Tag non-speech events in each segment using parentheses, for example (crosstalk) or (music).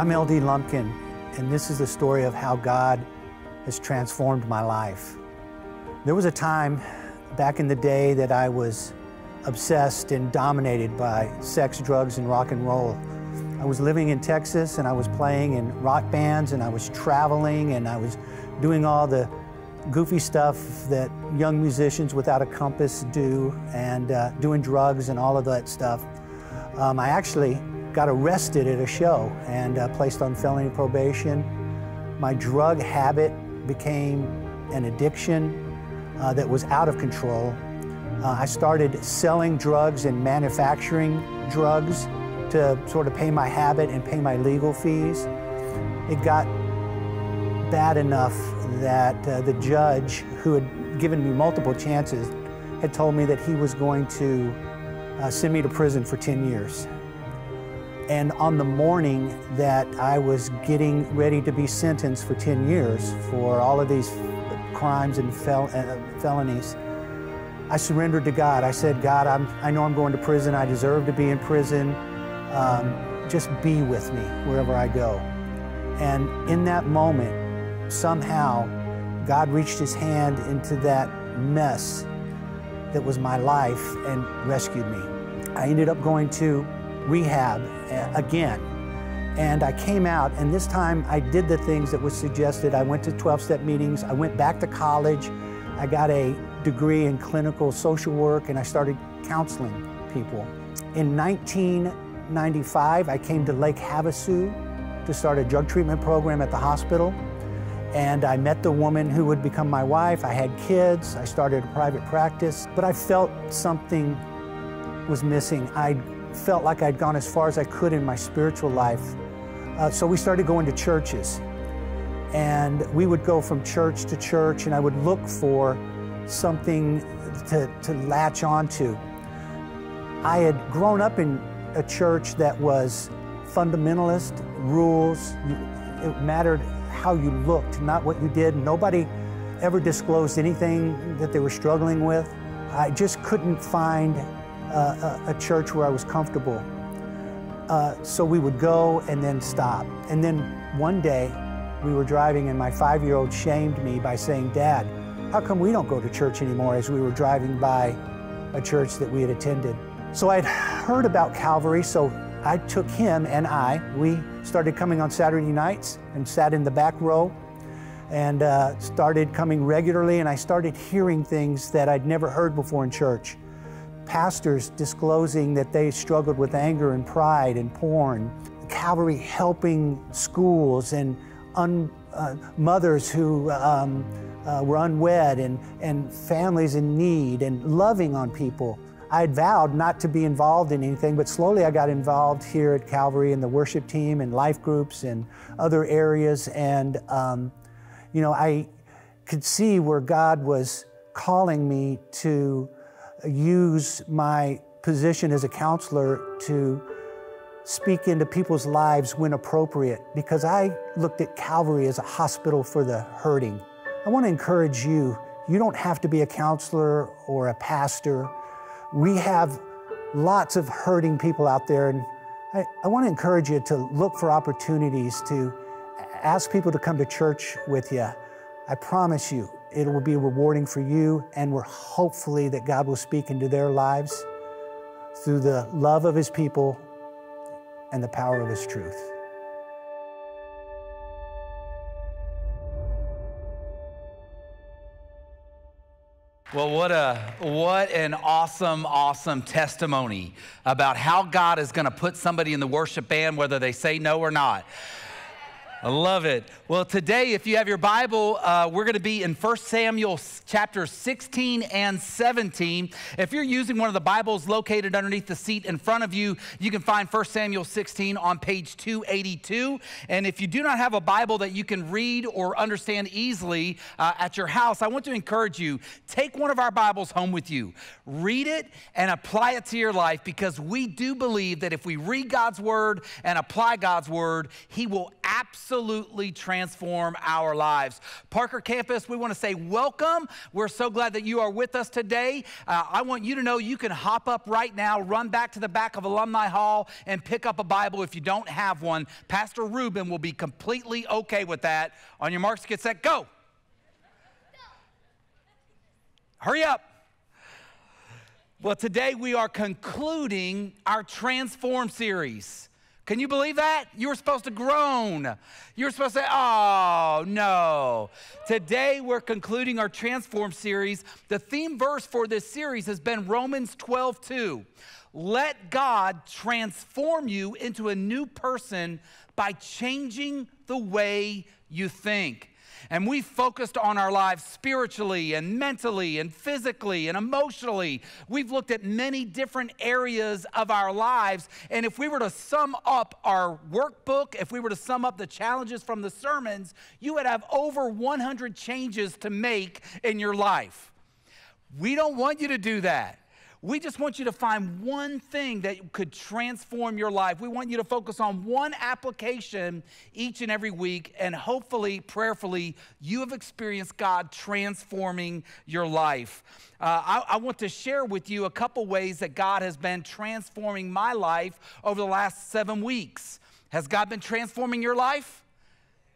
I'm LD Lumpkin, and this is the story of how God has transformed my life. There was a time back in the day that I was obsessed and dominated by sex, drugs, and rock and roll. I was living in Texas and I was playing in rock bands and I was traveling and I was doing all the goofy stuff that young musicians without a compass do and uh, doing drugs and all of that stuff. Um, I actually got arrested at a show and uh, placed on felony probation. My drug habit became an addiction uh, that was out of control. Uh, I started selling drugs and manufacturing drugs to sort of pay my habit and pay my legal fees. It got bad enough that uh, the judge, who had given me multiple chances, had told me that he was going to uh, send me to prison for 10 years. And on the morning that I was getting ready to be sentenced for 10 years for all of these crimes and fel uh, felonies, I surrendered to God. I said, God, I'm, I know I'm going to prison. I deserve to be in prison. Um, just be with me wherever I go. And in that moment, somehow, God reached his hand into that mess that was my life and rescued me. I ended up going to rehab uh, again. And I came out, and this time I did the things that was suggested. I went to 12 step meetings, I went back to college, I got a degree in clinical social work, and I started counseling people. In 1995, I came to Lake Havasu to start a drug treatment program at the hospital. And I met the woman who would become my wife. I had kids. I started a private practice. But I felt something was missing. I felt like I'd gone as far as I could in my spiritual life. Uh, so we started going to churches. And we would go from church to church, and I would look for something to, to latch onto. I had grown up in a church that was fundamentalist, rules. It mattered how you looked, not what you did. Nobody ever disclosed anything that they were struggling with. I just couldn't find a, a, church where I was comfortable. Uh, so we would go and then stop. And then one day we were driving and my five-year-old shamed me by saying, Dad, how come we don't go to church anymore as we were driving by a church that we had attended? So I'd heard about Calvary, so I took him and I, we started coming on Saturday nights and sat in the back row and uh, started coming regularly and I started hearing things that I'd never heard before in church pastors disclosing that they struggled with anger and pride and porn, Calvary helping schools and un, uh, mothers who um, uh, were unwed and, and families in need and loving on people. I had vowed not to be involved in anything, but slowly I got involved here at Calvary in the worship team and life groups and other areas. And, um, you know, I could see where God was calling me to use my position as a counselor to speak into people's lives when appropriate because I looked at Calvary as a hospital for the hurting. I want to encourage you, you don't have to be a counselor or a pastor. We have lots of hurting people out there, and I, I want to encourage you to look for opportunities to ask people to come to church with you. I promise you, it will be rewarding for you, and we're hopefully that God will speak into their lives through the love of His people and the power of His truth. Well, what a what an awesome, awesome testimony about how God is going to put somebody in the worship band, whether they say no or not. I love it. Well, today, if you have your Bible, uh, we're going to be in 1 Samuel chapter 16 and 17. If you're using one of the Bibles located underneath the seat in front of you, you can find 1 Samuel 16 on page 282. And if you do not have a Bible that you can read or understand easily uh, at your house, I want to encourage you take one of our Bibles home with you, read it, and apply it to your life because we do believe that if we read God's Word and apply God's Word, He will absolutely absolutely transform our lives. Parker Campus, we want to say welcome. We're so glad that you are with us today. Uh, I want you to know you can hop up right now, run back to the back of Alumni Hall, and pick up a Bible if you don't have one. Pastor Ruben will be completely okay with that. On your marks, get set, go. Hurry up. Well, today we are concluding our Transform series. Can you believe that? You were supposed to groan. You were supposed to say, oh, no. Today we're concluding our Transform series. The theme verse for this series has been Romans 12 2. Let God transform you into a new person by changing the way you think. And we focused on our lives spiritually and mentally and physically and emotionally. We've looked at many different areas of our lives. And if we were to sum up our workbook, if we were to sum up the challenges from the sermons, you would have over 100 changes to make in your life. We don't want you to do that. We just want you to find one thing that could transform your life. We want you to focus on one application each and every week, and hopefully, prayerfully, you have experienced God transforming your life. Uh, I, I want to share with you a couple ways that God has been transforming my life over the last seven weeks. Has God been transforming your life?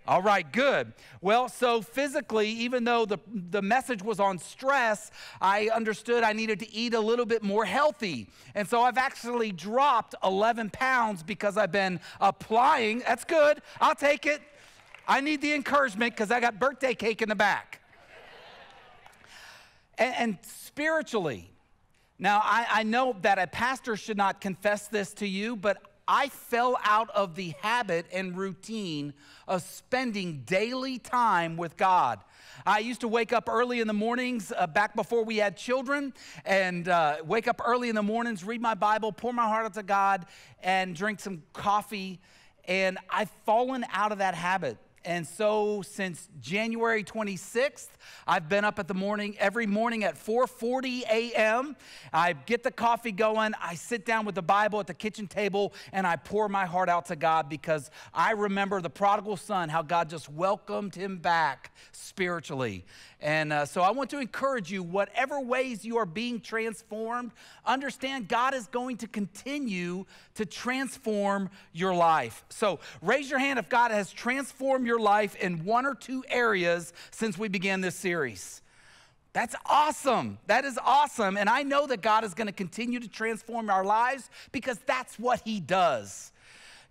All right, good. Well, so physically, even though the, the message was on stress, I understood I needed to eat a little bit more healthy. And so I've actually dropped 11 pounds because I've been applying. That's good. I'll take it. I need the encouragement because I got birthday cake in the back. and, and spiritually, now I, I know that a pastor should not confess this to you, but I fell out of the habit and routine of spending daily time with God. I used to wake up early in the mornings uh, back before we had children and uh, wake up early in the mornings, read my Bible, pour my heart out to God, and drink some coffee. And I've fallen out of that habit. And so since January 26th, I've been up at the morning every morning at 4:40 a.m. I get the coffee going, I sit down with the Bible at the kitchen table and I pour my heart out to God because I remember the prodigal son how God just welcomed him back spiritually. And uh, so I want to encourage you, whatever ways you are being transformed, understand God is going to continue to transform your life. So raise your hand if God has transformed your life in one or two areas since we began this series. That's awesome. That is awesome. And I know that God is going to continue to transform our lives because that's what He does.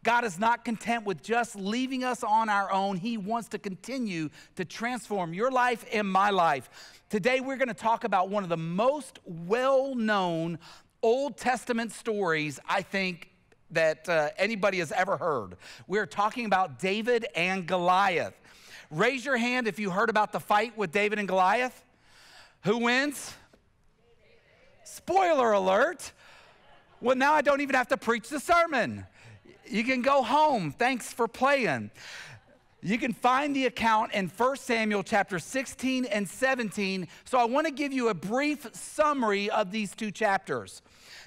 God is not content with just leaving us on our own. He wants to continue to transform your life and my life. Today, we're going to talk about one of the most well known Old Testament stories, I think, that uh, anybody has ever heard. We're talking about David and Goliath. Raise your hand if you heard about the fight with David and Goliath. Who wins? Spoiler alert. Well, now I don't even have to preach the sermon. You can go home. Thanks for playing. You can find the account in 1 Samuel chapter 16 and 17. So I want to give you a brief summary of these two chapters.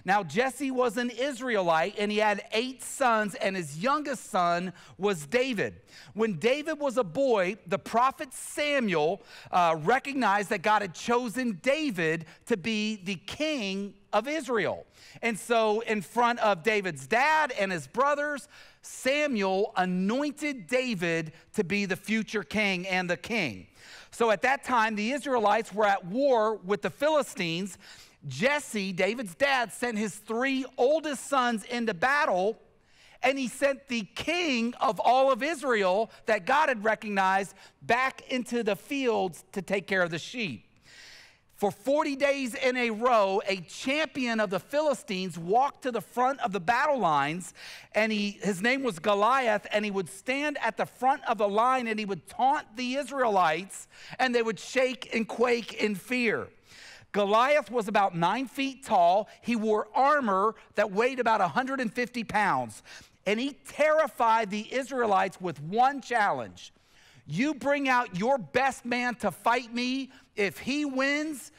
Now, Jesse was an Israelite and he had eight sons, and his youngest son was David. When David was a boy, the prophet Samuel uh, recognized that God had chosen David to be the king of Israel. And so, in front of David's dad and his brothers, Samuel anointed David to be the future king and the king. So, at that time, the Israelites were at war with the Philistines Jesse, David's dad, sent his three oldest sons into battle, and he sent the king of all of Israel that God had recognized back into the fields to take care of the sheep. For 40 days in a row, a champion of the Philistines walked to the front of the battle lines, and he, his name was Goliath, and he would stand at the front of the line and he would taunt the Israelites, and they would shake and quake in fear. Goliath was about nine feet tall. He wore armor that weighed about 150 pounds. And he terrified the Israelites with one challenge You bring out your best man to fight me. If he wins,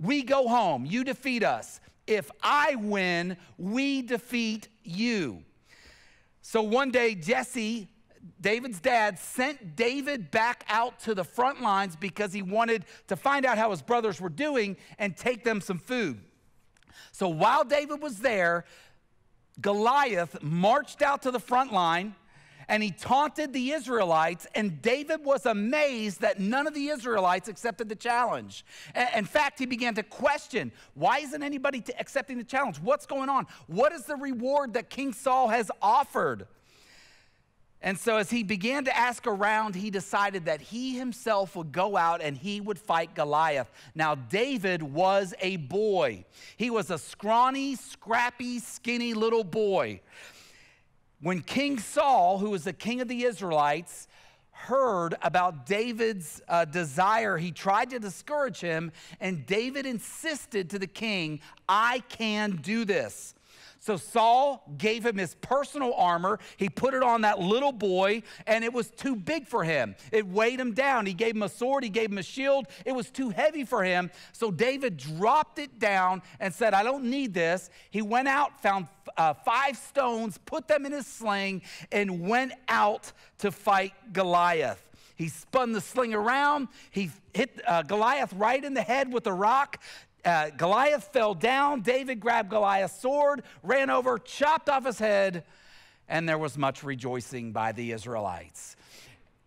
we go home. You defeat us. If I win, we defeat you. So one day, Jesse David's dad sent David back out to the front lines because he wanted to find out how his brothers were doing and take them some food. So while David was there, Goliath marched out to the front line and he taunted the Israelites, and David was amazed that none of the Israelites accepted the challenge. In fact, he began to question why isn't anybody accepting the challenge? What's going on? What is the reward that King Saul has offered? And so, as he began to ask around, he decided that he himself would go out and he would fight Goliath. Now, David was a boy. He was a scrawny, scrappy, skinny little boy. When King Saul, who was the king of the Israelites, heard about David's uh, desire, he tried to discourage him, and David insisted to the king, I can do this. So Saul gave him his personal armor. He put it on that little boy, and it was too big for him. It weighed him down. He gave him a sword, he gave him a shield. It was too heavy for him. So David dropped it down and said, I don't need this. He went out, found uh, five stones, put them in his sling, and went out to fight Goliath. He spun the sling around. He hit uh, Goliath right in the head with a rock. Uh, Goliath fell down. David grabbed Goliath's sword, ran over, chopped off his head, and there was much rejoicing by the Israelites.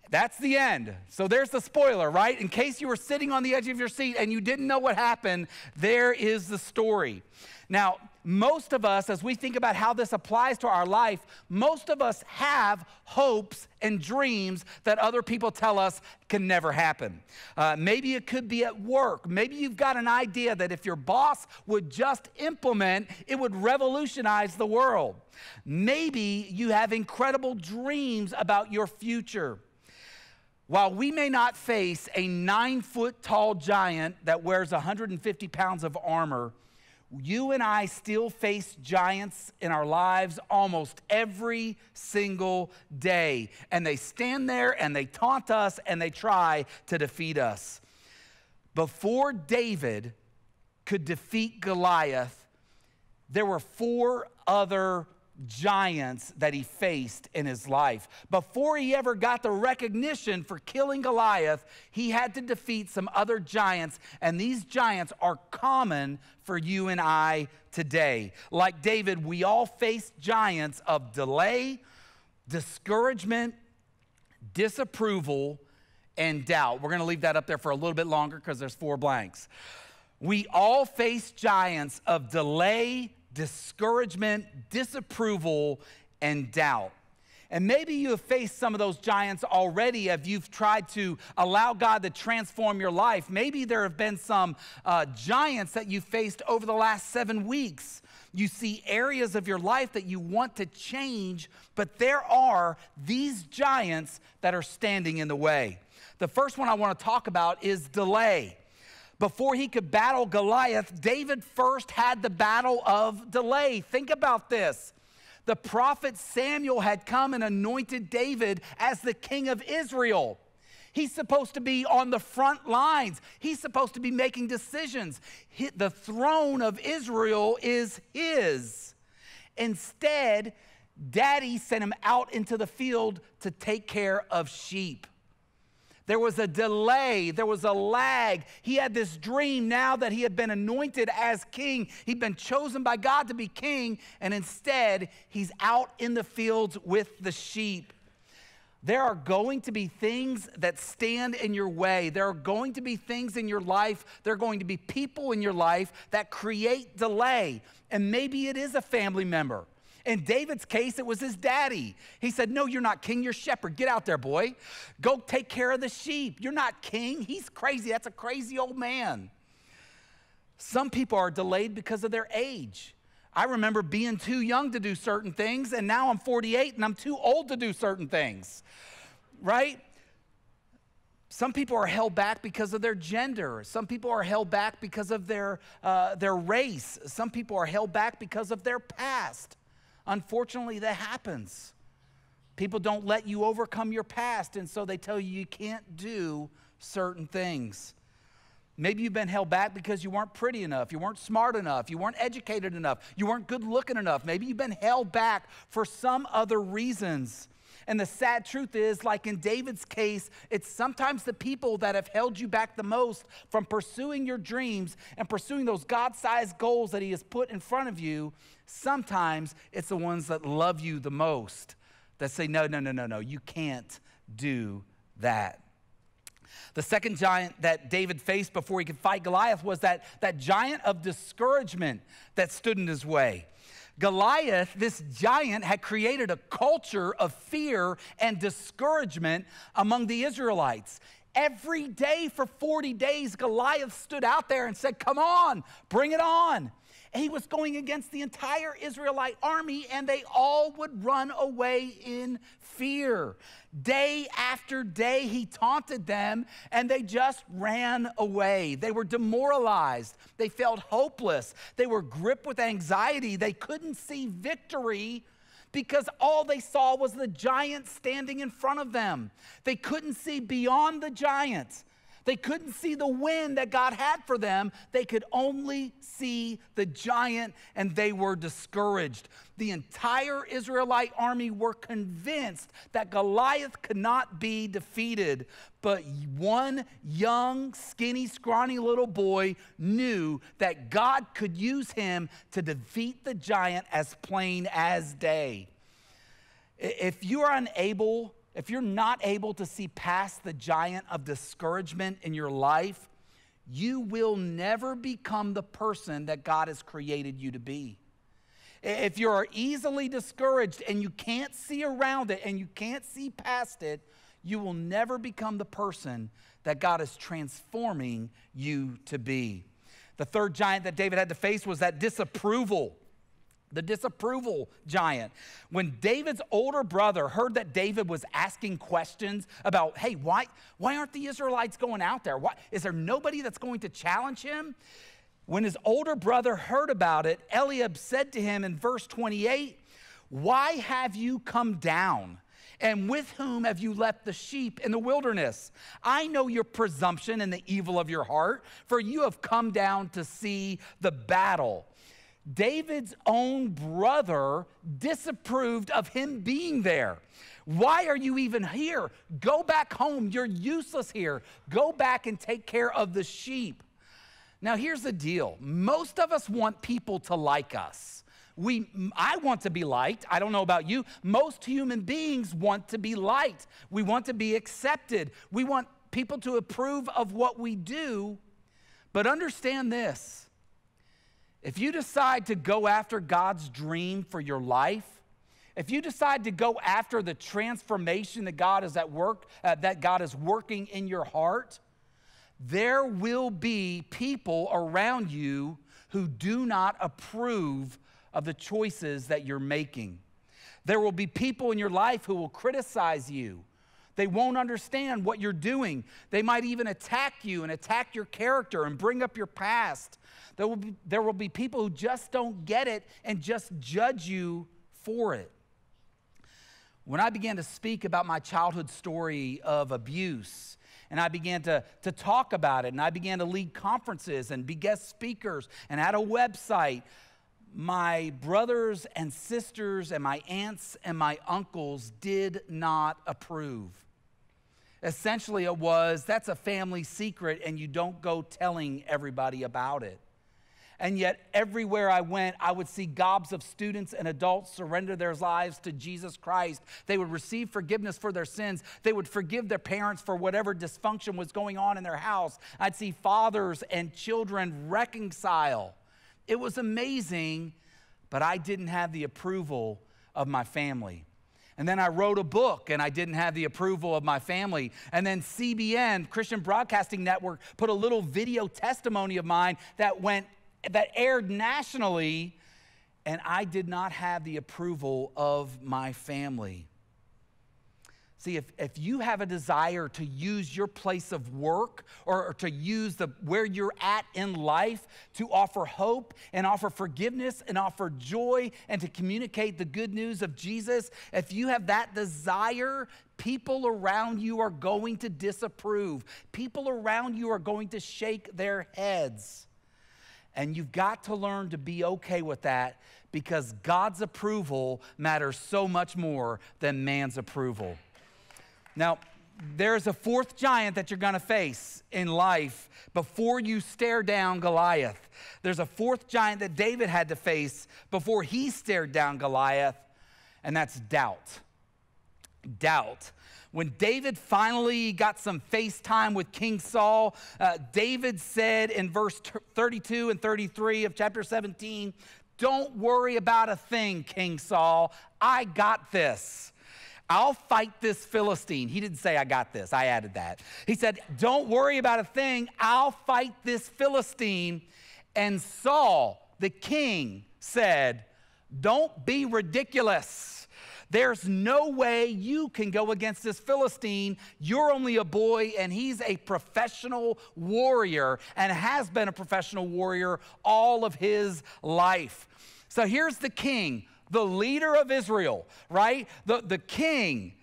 That's the end. So there's the spoiler, right? In case you were sitting on the edge of your seat and you didn't know what happened, there is the story. Now, most of us, as we think about how this applies to our life, most of us have hopes and dreams that other people tell us can never happen. Uh, maybe it could be at work. Maybe you've got an idea that if your boss would just implement, it would revolutionize the world. Maybe you have incredible dreams about your future. While we may not face a nine foot tall giant that wears 150 pounds of armor, you and I still face giants in our lives almost every single day. And they stand there and they taunt us and they try to defeat us. Before David could defeat Goliath, there were four other giants that he faced in his life. Before he ever got the recognition for killing Goliath, he had to defeat some other giants, and these giants are common for you and I today. Like David, we all face giants of delay, discouragement, disapproval, and doubt. We're going to leave that up there for a little bit longer because there's four blanks. We all face giants of delay, discouragement, disapproval, and doubt. And maybe you have faced some of those giants already if you've tried to allow God to transform your life. Maybe there have been some uh, giants that you faced over the last seven weeks. You see areas of your life that you want to change, but there are these giants that are standing in the way. The first one I want to talk about is delay before he could battle Goliath, David first had the battle of delay. Think about this. The prophet Samuel had come and anointed David as the king of Israel. He's supposed to be on the front lines. He's supposed to be making decisions. The throne of Israel is his. Instead, daddy sent him out into the field to take care of sheep. There was a delay, there was a lag. He had this dream now that he had been anointed as king. He'd been chosen by God to be king, and instead, he's out in the fields with the sheep. There are going to be things that stand in your way. There are going to be things in your life. There are going to be people in your life that create delay. And maybe it is a family member. In David's case, it was his daddy. He said, No, you're not king, you're shepherd. Get out there, boy. Go take care of the sheep. You're not king. He's crazy. That's a crazy old man. Some people are delayed because of their age. I remember being too young to do certain things, and now I'm 48 and I'm too old to do certain things, right? Some people are held back because of their gender. Some people are held back because of their, uh, their race. Some people are held back because of their past. Unfortunately, that happens. People don't let you overcome your past, and so they tell you you can't do certain things. Maybe you've been held back because you weren't pretty enough, you weren't smart enough, you weren't educated enough, you weren't good looking enough. Maybe you've been held back for some other reasons. And the sad truth is, like in David's case, it's sometimes the people that have held you back the most from pursuing your dreams and pursuing those God sized goals that He has put in front of you. Sometimes it's the ones that love you the most that say, no, no, no, no, no, you can't do that. The second giant that David faced before he could fight Goliath was that, that giant of discouragement that stood in his way. Goliath, this giant, had created a culture of fear and discouragement among the Israelites. Every day for 40 days, Goliath stood out there and said, Come on, bring it on. He was going against the entire Israelite army, and they all would run away in fear. Day after day, he taunted them, and they just ran away. They were demoralized. They felt hopeless. They were gripped with anxiety. They couldn't see victory because all they saw was the giant standing in front of them. They couldn't see beyond the giant. They couldn't see the win that God had for them. They could only see the giant and they were discouraged. The entire Israelite army were convinced that Goliath could not be defeated. But one young, skinny, scrawny little boy knew that God could use him to defeat the giant as plain as day. If you are unable if you're not able to see past the giant of discouragement in your life, you will never become the person that God has created you to be. If you're easily discouraged and you can't see around it and you can't see past it, you will never become the person that God is transforming you to be. The third giant that David had to face was that disapproval the disapproval giant. When David's older brother heard that David was asking questions about, hey, why, why aren't the Israelites going out there? Why, is there nobody that's going to challenge him? When his older brother heard about it, Eliab said to him in verse 28, Why have you come down? And with whom have you left the sheep in the wilderness? I know your presumption and the evil of your heart, for you have come down to see the battle. David's own brother disapproved of him being there. Why are you even here? Go back home. You're useless here. Go back and take care of the sheep. Now, here's the deal most of us want people to like us. We, I want to be liked. I don't know about you. Most human beings want to be liked. We want to be accepted. We want people to approve of what we do. But understand this if you decide to go after God's dream for your life, if you decide to go after the transformation that God is at work, uh, that God is working in your heart, there will be people around you who do not approve of the choices that you're making. There will be people in your life who will criticize you. They won't understand what you're doing. They might even attack you and attack your character and bring up your past. There will, be, there will be people who just don't get it and just judge you for it. When I began to speak about my childhood story of abuse, and I began to, to talk about it, and I began to lead conferences and be guest speakers, and had a website, my brothers and sisters and my aunts and my uncles did not approve. Essentially, it was that's a family secret, and you don't go telling everybody about it. And yet, everywhere I went, I would see gobs of students and adults surrender their lives to Jesus Christ. They would receive forgiveness for their sins. They would forgive their parents for whatever dysfunction was going on in their house. I'd see fathers and children reconcile. It was amazing, but I didn't have the approval of my family. And then I wrote a book and I didn't have the approval of my family. And then CBN, Christian Broadcasting Network, put a little video testimony of mine that went that aired nationally, and I did not have the approval of my family. See, if, if you have a desire to use your place of work or, or, to use the where you're at in life to offer hope and offer forgiveness and offer joy and to communicate the good news of Jesus, if you have that desire, people around you are going to disapprove. People around you are going to shake their heads. And you've got to learn to be okay with that because God's approval matters so much more than man's approval. Now, there's a fourth giant that you're going to face in life before you stare down Goliath. There's a fourth giant that David had to face before he stared down Goliath, and that's doubt. Doubt. When David finally got some face time with King Saul, uh, David said in verse 32 and 33 of chapter 17, Don't worry about a thing, King Saul. I got this. I'll fight this Philistine. He didn't say, I got this. I added that. He said, Don't worry about a thing. I'll fight this Philistine. And Saul, the king, said, Don't be ridiculous. There's no way you can go against this Philistine. You're only a boy, and he's a professional warrior and has been a professional warrior all of his life. So here's the king the leader of Israel, right? The, the king,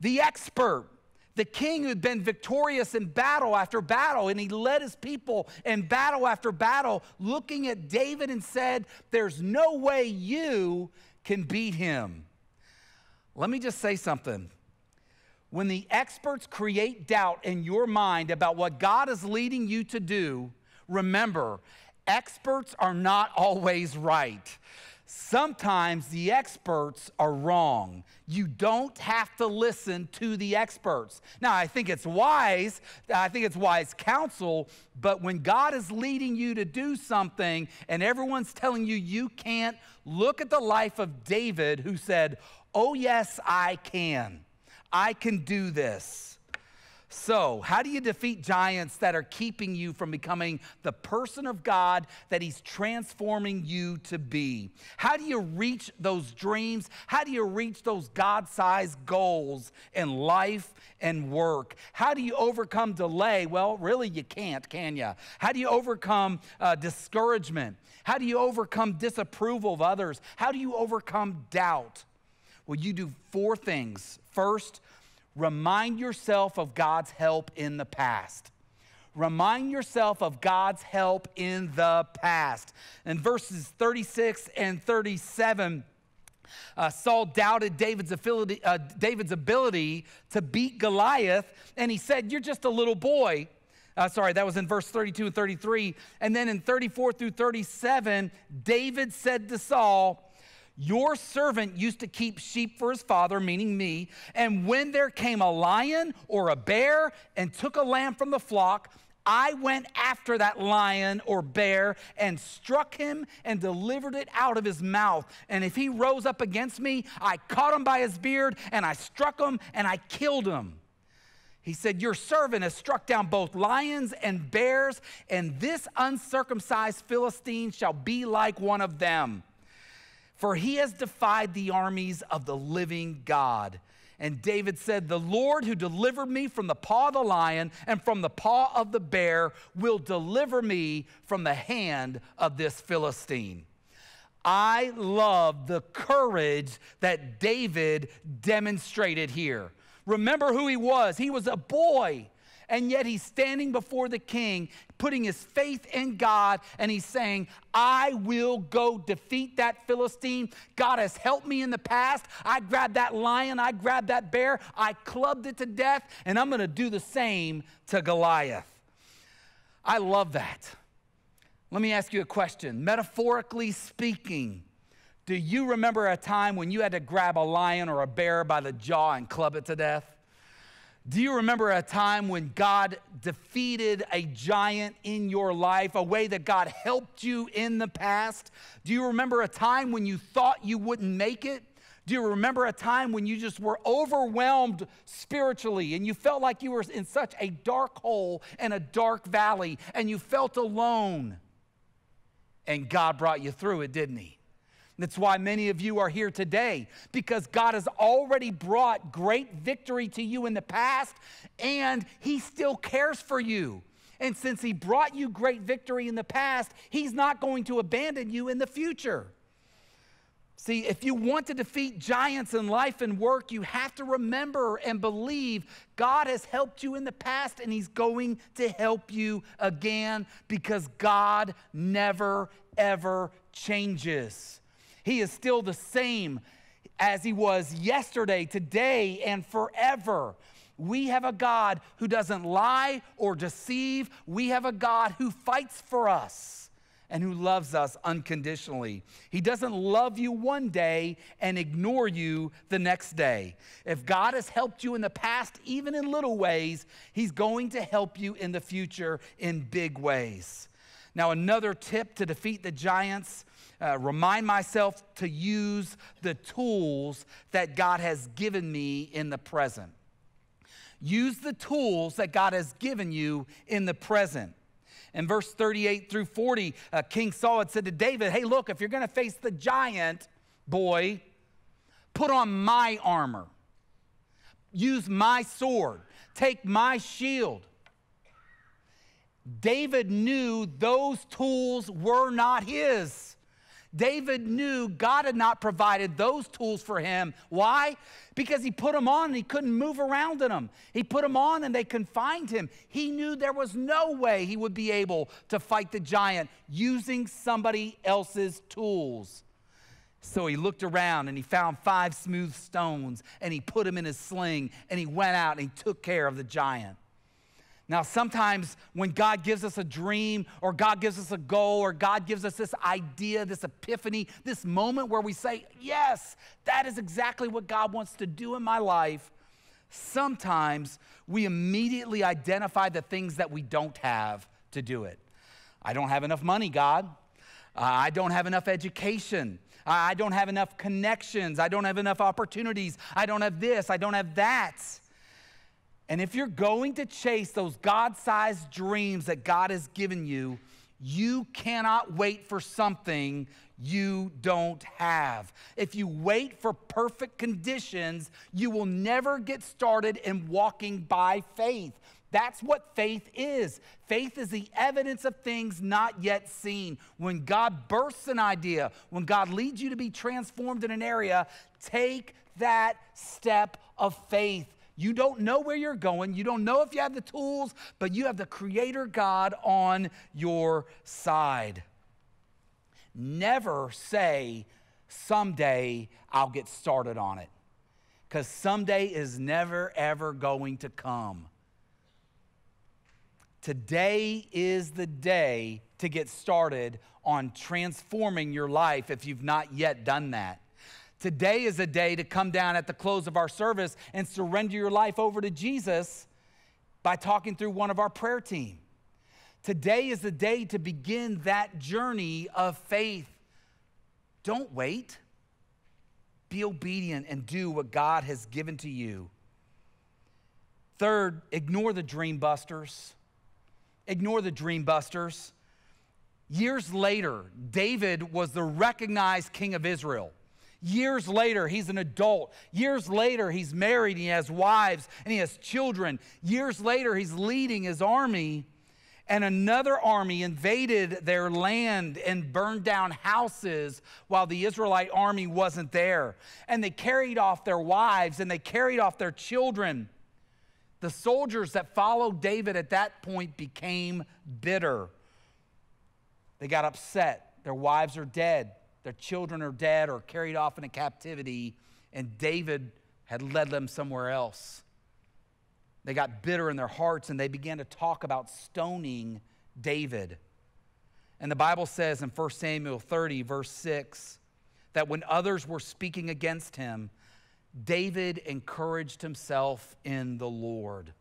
the expert, the king who'd been victorious in battle after battle, and he led his people in battle after battle, looking at David and said, There's no way you can beat him. Let me just say something. When the experts create doubt in your mind about what God is leading you to do, remember, experts are not always right. Sometimes the experts are wrong. You don't have to listen to the experts. Now, I think it's wise, I think it's wise counsel, but when God is leading you to do something and everyone's telling you you can't, look at the life of David who said, Oh, yes, I can. I can do this. So, how do you defeat giants that are keeping you from becoming the person of God that He's transforming you to be? How do you reach those dreams? How do you reach those God sized goals in life and work? How do you overcome delay? Well, really, you can't, can you? How do you overcome uh, discouragement? How do you overcome disapproval of others? How do you overcome doubt? Well, you do four things. First, Remind yourself of God's help in the past. Remind yourself of God's help in the past. In verses 36 and 37, uh, Saul doubted David's ability, uh, David's ability to beat Goliath, and he said, You're just a little boy. Uh, sorry, that was in verse 32 and 33. And then in 34 through 37, David said to Saul, your servant used to keep sheep for his father, meaning me, and when there came a lion or a bear and took a lamb from the flock, I went after that lion or bear and struck him and delivered it out of his mouth. And if he rose up against me, I caught him by his beard and I struck him and I killed him. He said, Your servant has struck down both lions and bears, and this uncircumcised Philistine shall be like one of them for he has defied the armies of the living God. And David said, The Lord who delivered me from the paw of the lion and from the paw of the bear will deliver me from the hand of this Philistine. I love the courage that David demonstrated here. Remember who he was. He was a boy and yet he's standing before the king, putting his faith in God, and he's saying, I will go defeat that Philistine. God has helped me in the past. I grabbed that lion, I grabbed that bear, I clubbed it to death, and I'm going to do the same to Goliath. I love that. Let me ask you a question. Metaphorically speaking, do you remember a time when you had to grab a lion or a bear by the jaw and club it to death? Do you remember a time when God defeated a giant in your life, a way that God helped you in the past? Do you remember a time when you thought you wouldn't make it? Do you remember a time when you just were overwhelmed spiritually and you felt like you were in such a dark hole and a dark valley and you felt alone? And God brought you through it, didn't He? That's why many of you are here today, because God has already brought great victory to you in the past, and He still cares for you. And since He brought you great victory in the past, He's not going to abandon you in the future. See, if you want to defeat giants in life and work, you have to remember and believe God has helped you in the past and He's going to help you again because God never, ever changes. He is still the same as He was yesterday, today, and forever. We have a God who doesn't lie or deceive. We have a God who fights for us and who loves us unconditionally. He doesn't love you one day and ignore you the next day. If God has helped you in the past, even in little ways, He's going to help you in the future in big ways. Now, another tip to defeat the giants. Uh, remind myself to use the tools that God has given me in the present. Use the tools that God has given you in the present. In verse 38 through 40, uh, King Saul had said to David, Hey, look, if you're going to face the giant boy, put on my armor, use my sword, take my shield. David knew those tools were not his. David knew God had not provided those tools for him. Why? Because he put them on and he couldn't move around in them. He put them on and they confined him. He knew there was no way he would be able to fight the giant using somebody else's tools. So he looked around and he found five smooth stones and he put them in his sling and he went out and he took care of the giant. Now, sometimes when God gives us a dream or God gives us a goal or God gives us this idea, this epiphany, this moment where we say, Yes, that is exactly what God wants to do in my life, sometimes we immediately identify the things that we don't have to do it. I don't have enough money, God. I don't have enough education. I don't have enough connections. I don't have enough opportunities. I don't have this. I don't have that. And if you're going to chase those God sized dreams that God has given you, you cannot wait for something you don't have. If you wait for perfect conditions, you will never get started in walking by faith. That's what faith is. Faith is the evidence of things not yet seen. When God bursts an idea, when God leads you to be transformed in an area, take that step of faith. You don't know where you're going. You don't know if you have the tools, but you have the Creator God on your side. Never say, someday I'll get started on it, because someday is never, ever going to come. Today is the day to get started on transforming your life if you've not yet done that. Today is a day to come down at the close of our service and surrender your life over to Jesus by talking through one of our prayer team. Today is the day to begin that journey of faith. Don't wait. Be obedient and do what God has given to you. Third, ignore the dream busters. Ignore the dream busters. Years later, David was the recognized king of Israel. Years later, he's an adult. Years later, he's married, he has wives, and he has children. Years later, he's leading his army, and another army invaded their land and burned down houses while the Israelite army wasn't there. And they carried off their wives and they carried off their children. The soldiers that followed David at that point became bitter. They got upset. Their wives are dead their children are dead or carried off into captivity, and David had led them somewhere else. They got bitter in their hearts and they began to talk about stoning David. And the Bible says in 1 Samuel 30, verse 6, that when others were speaking against him, David encouraged himself in the Lord.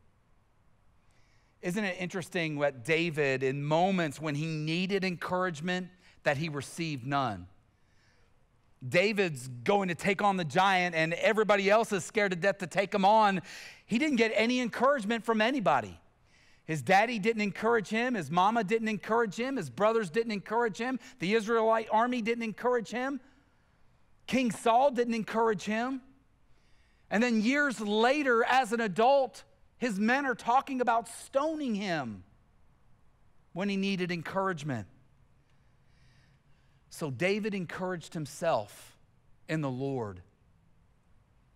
Isn't it interesting what David, in moments when he needed encouragement, that he received none? David's going to take on the giant, and everybody else is scared to death to take him on. He didn't get any encouragement from anybody. His daddy didn't encourage him. His mama didn't encourage him. His brothers didn't encourage him. The Israelite army didn't encourage him. King Saul didn't encourage him. And then years later, as an adult, his men are talking about stoning him when he needed encouragement. So David encouraged himself in the Lord.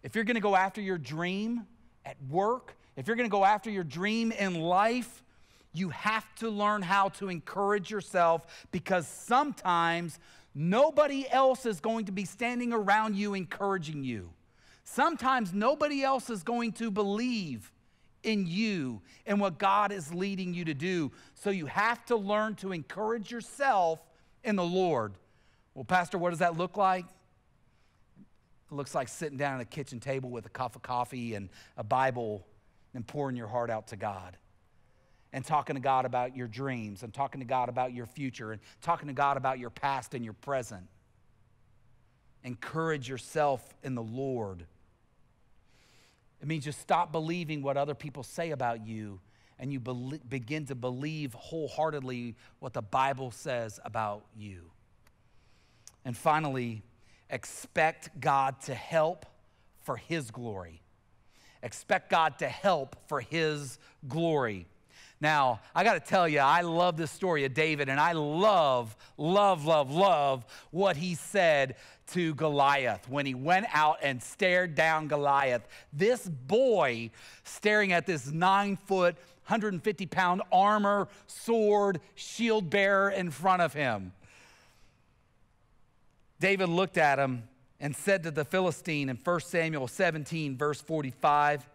If you're going to go after your dream at work, if you're going to go after your dream in life, you have to learn how to encourage yourself because sometimes nobody else is going to be standing around you encouraging you. Sometimes nobody else is going to believe in you and what God is leading you to do. So you have to learn to encourage yourself in the Lord. Well, Pastor, what does that look like? It looks like sitting down at a kitchen table with a cup of coffee and a Bible and pouring your heart out to God and talking to God about your dreams and talking to God about your future and talking to God about your past and your present. Encourage yourself in the Lord. It means just stop believing what other people say about you and you be- begin to believe wholeheartedly what the Bible says about you. And finally, expect God to help for His glory. Expect God to help for His glory. Now, I got to tell you, I love this story of David, and I love, love, love, love what he said to Goliath when he went out and stared down Goliath. This boy staring at this nine foot, 150 pound armor, sword, shield bearer in front of him. David looked at him and said to the Philistine in 1 Samuel 17, verse 45,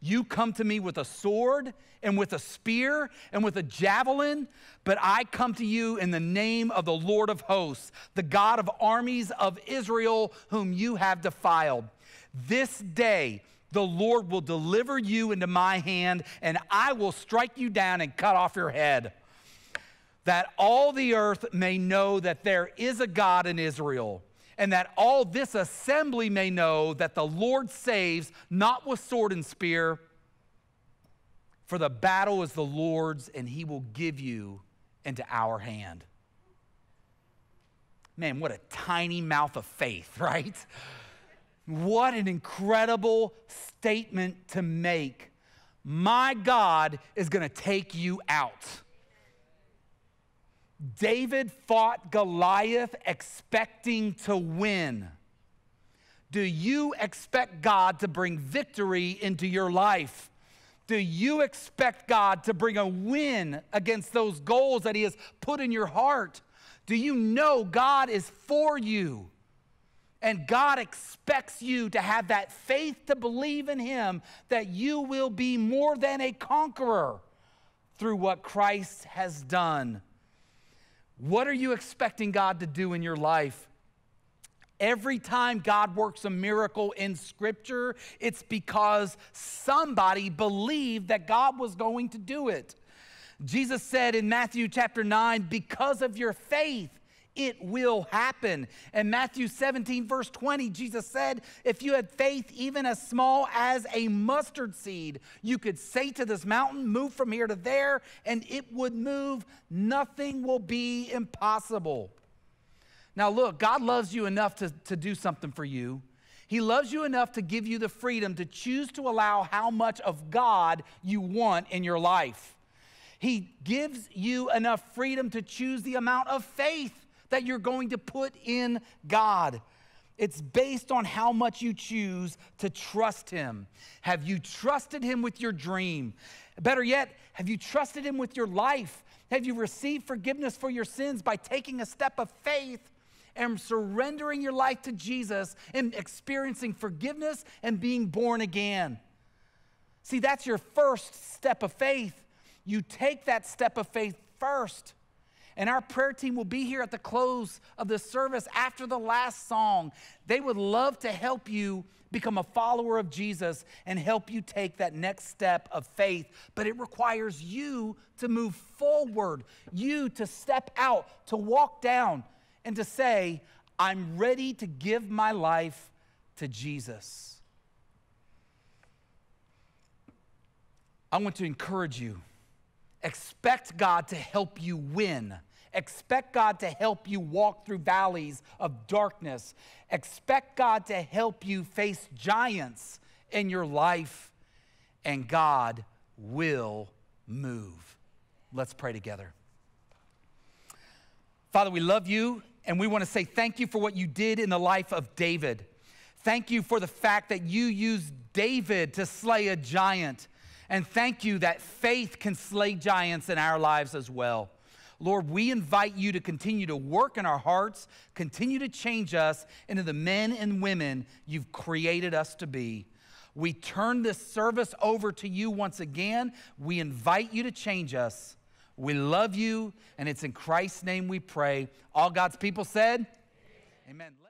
You come to me with a sword and with a spear and with a javelin, but I come to you in the name of the Lord of hosts, the God of armies of Israel, whom you have defiled. This day, the Lord will deliver you into my hand, and I will strike you down and cut off your head that all the earth may know that there is a God in Israel, and that all this assembly may know that the Lord saves not with sword and spear, for the battle is the Lord's, and he will give you into our hand. Man, what a tiny mouth of faith, (laughs) right? What an incredible statement to make. My God is going to take you out. David fought Goliath expecting to win. Do you expect God to bring victory into your life? Do you expect God to bring a win against those goals that He has put in your heart? Do you know God is for you? And God expects you to have that faith to believe in Him that you will be more than a conqueror through what Christ has done what are you expecting God to do in your life? Every time God works a miracle in Scripture, it's because somebody believed that God was going to do it. Jesus said in Matthew chapter 9, because of your faith, it will happen. In Matthew 17, verse 20, Jesus said, If you had faith even as small as a mustard seed, you could say to this mountain, Move from here to there, and it would move. Nothing will be impossible. Now, look, God loves you enough to, to do something for you. He loves you enough to give you the freedom to choose to allow how much of God you want in your life. He gives you enough freedom to choose the amount of faith that you're going to put in God. It's based on how much you choose to trust Him. Have you trusted Him with your dream? Better yet, have you trusted Him with your life? Have you received forgiveness for your sins by taking a step of faith and surrendering your life to Jesus and experiencing forgiveness and being born again? See, that's your first step of faith. You take that step of faith first. And our prayer team will be here at the close of the service after the last song. They would love to help you become a follower of Jesus and help you take that next step of faith. But it requires you to move forward, you to step out, to walk down, and to say, I'm ready to give my life to Jesus. I want to encourage you Expect God to help you win. Expect God to help you walk through valleys of darkness. Expect God to help you face giants in your life, and God will move. Let's pray together. Father, we love you And we want to say thank you for what you did in the life of David. Thank you for the fact that you used David to slay a giant. And thank you that faith can slay giants in our lives as well. Lord, we invite you to continue to work in our hearts, continue to change us into the men and women you've created us to be. We turn this service over to you once again. We invite you to change us. We love you, and it's in Christ's name we pray. All God's people said, Amen. Amen.